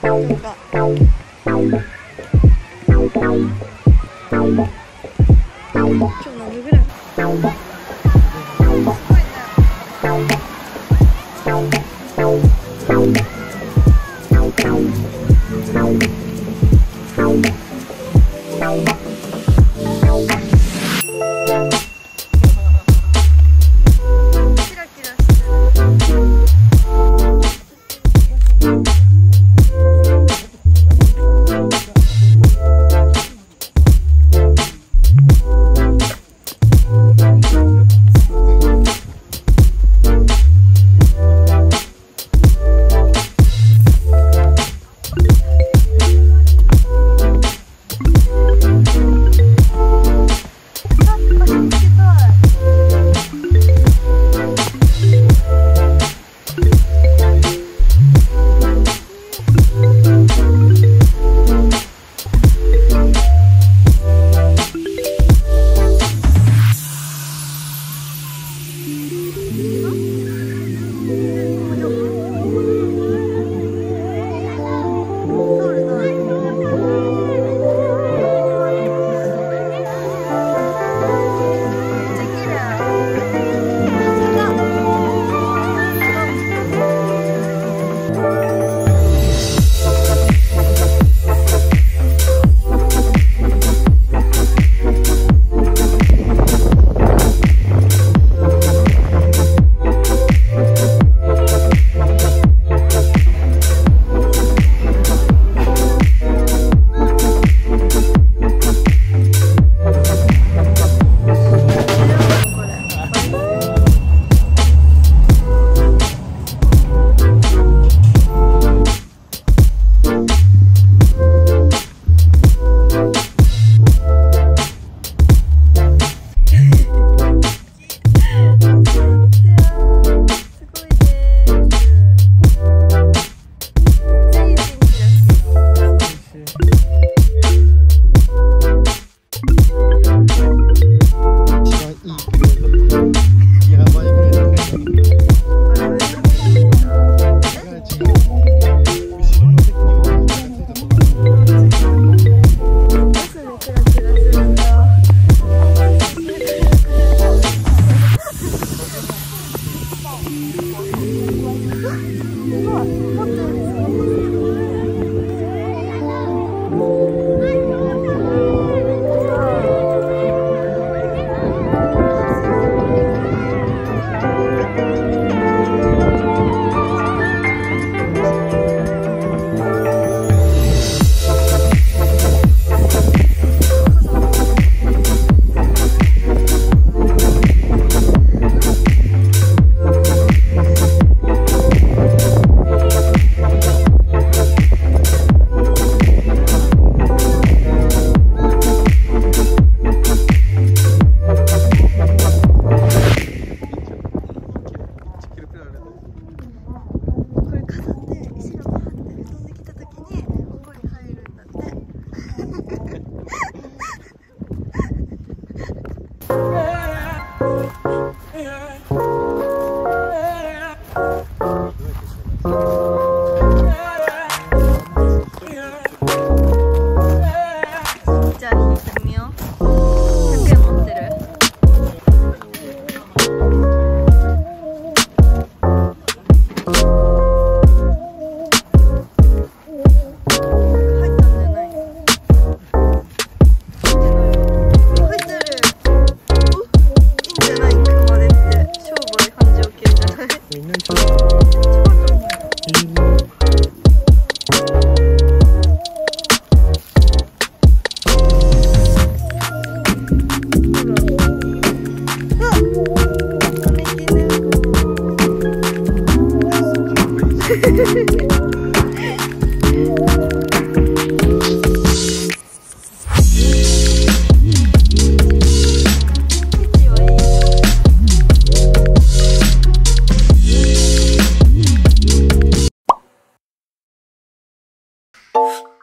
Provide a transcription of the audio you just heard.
그러니까 Yeah. love.